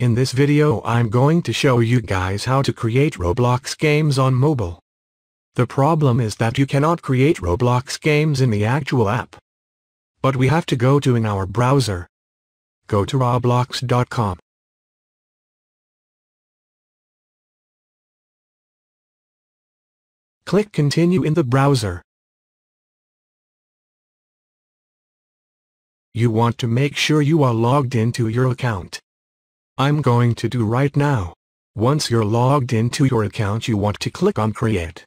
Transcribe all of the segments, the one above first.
In this video I'm going to show you guys how to create Roblox games on mobile. The problem is that you cannot create Roblox games in the actual app. But we have to go to in our browser. Go to roblox.com. Click continue in the browser. You want to make sure you are logged into your account. I'm going to do right now. Once you're logged into your account you want to click on create.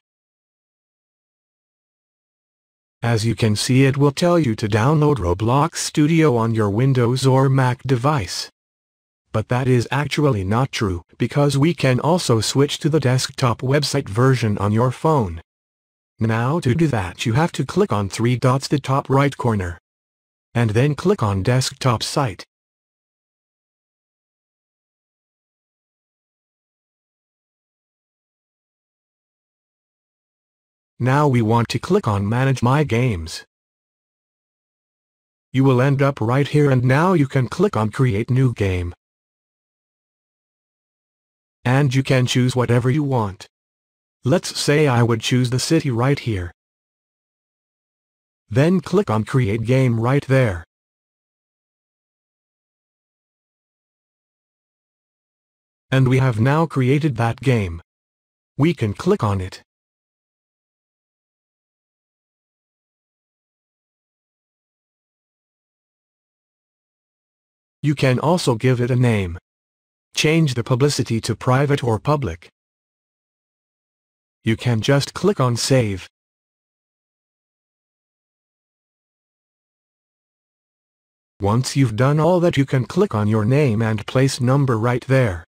As you can see it will tell you to download Roblox Studio on your Windows or Mac device. But that is actually not true, because we can also switch to the desktop website version on your phone. Now to do that you have to click on three dots the top right corner. And then click on desktop site. Now we want to click on Manage My Games. You will end up right here and now you can click on Create New Game. And you can choose whatever you want. Let's say I would choose the city right here. Then click on Create Game right there. And we have now created that game. We can click on it. You can also give it a name. Change the publicity to private or public. You can just click on Save. Once you've done all that you can click on your name and place number right there.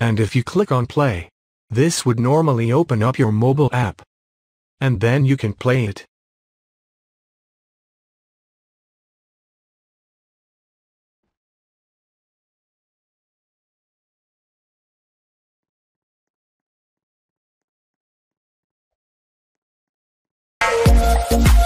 And if you click on Play, this would normally open up your mobile app. And then you can play it. Thank